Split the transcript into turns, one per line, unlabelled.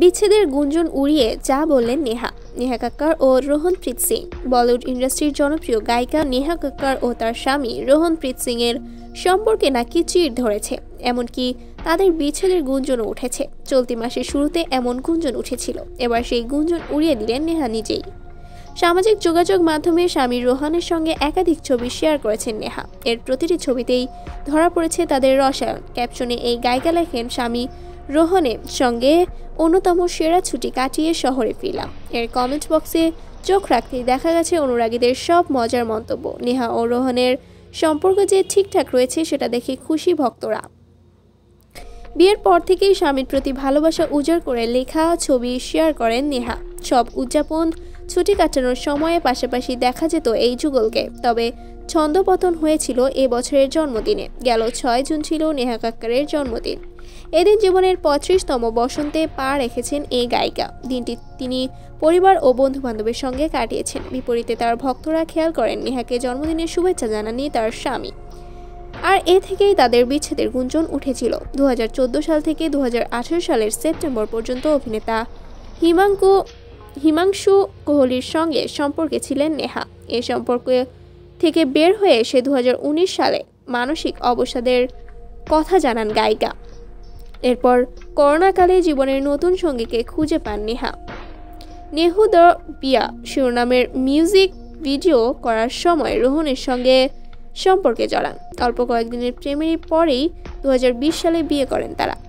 বিচ্ছেদের গুঞ্জন উড়িয়ে যা বললেন নেহা নেহা কাক্কার ও রোহনপ্রীত সিং। বলিউড ইন্ডাস্ট্রির জনপ্রিয় গায়িকা নেহা কাক্কার ও তার স্বামী রোহনপ্রীত সিং এর সম্পর্কে নাকি চির ধরেছে, এমনকি তাদের বিচ্ছেদের গুঞ্জনও উঠেছে। চলতি মাসের শুরুতে এমন গুঞ্জন উঠেছিল, এবার সেই গুঞ্জন উড়িয়ে দিলেন নেহা নিজেই। সামাজিক যোগাযোগ মাধ্যমে স্বামী রোহানের সঙ্গে একাধিক ছবি শেয়ার করেছেন নেহা। এর প্রতিটি ছবিতেই ধরা পড়েছে তাদের রসায়ন। ক্যাপশনে এই গায়িকা লেখেন, স্বামী রোহনের সঙ্গে অন্যতম সেরা ছুটি কাটিয়ে শহরে ফিরলাম। এর কমেন্ট বক্সে চোখ রাখতেই দেখা গেছে অনুরাগীদের সব মজার মন্তব্য। নেহা ও রোহনের সম্পর্ক যে ঠিকঠাক রয়েছে সেটা দেখে খুশি ভক্তরা। বিয়ের পর থেকেই স্বামীর প্রতি ভালোবাসা উজাড় করে লেখা, ছবি শেয়ার করেন নেহা। সব উদযাপন, ছুটি কাটানোর সময়ে পাশাপাশি দেখা যেত এই যুগলকে। তবে ছন্দপতন হয়েছিল এ বছরের জন্মদিনে। গেল ছয় জুন ছিল নেহা কাক্কারের জন্মদিন। এদিন জীবনের পঁয়ত্রিশতম বসন্তে পা রেখেছেন এই গায়িকা। দিনটি তিনি পরিবার ও বন্ধু বান্ধবের সঙ্গে কাটিয়েছেন। বিপরীতে তার ভক্তরা খেয়াল করেন নেহাকে জন্মদিনের শুভেচ্ছা জানাননি তার স্বামী। আর এ থেকেই তাদের বিচ্ছেদের গুঞ্জন উঠেছিল। দু হাজার চোদ্দ সাল থেকে দু হাজার আঠারো সালের সেপ্টেম্বর পর্যন্ত অভিনেতা হিমাঙ্কু, হিমাংশু কোহলির সঙ্গে সম্পর্কে ছিলেন নেহা। এ সম্পর্কে থেকে বের হয়ে এসে দু সালে মানসিক অবসাদের কথা জানান গায়িকা। এরপর করোনাকালে জীবনের নতুন সঙ্গীকে খুঁজে পান নেহা। নেহু দ বিয়া শিরোনামের মিউজিক ভিডিও করার সময় রোহনের সঙ্গে সম্পর্কে জড়ান। অল্প কয়েকদিনের প্রেমের পরেই দু হাজার বিশ সালে বিয়ে করেন তারা।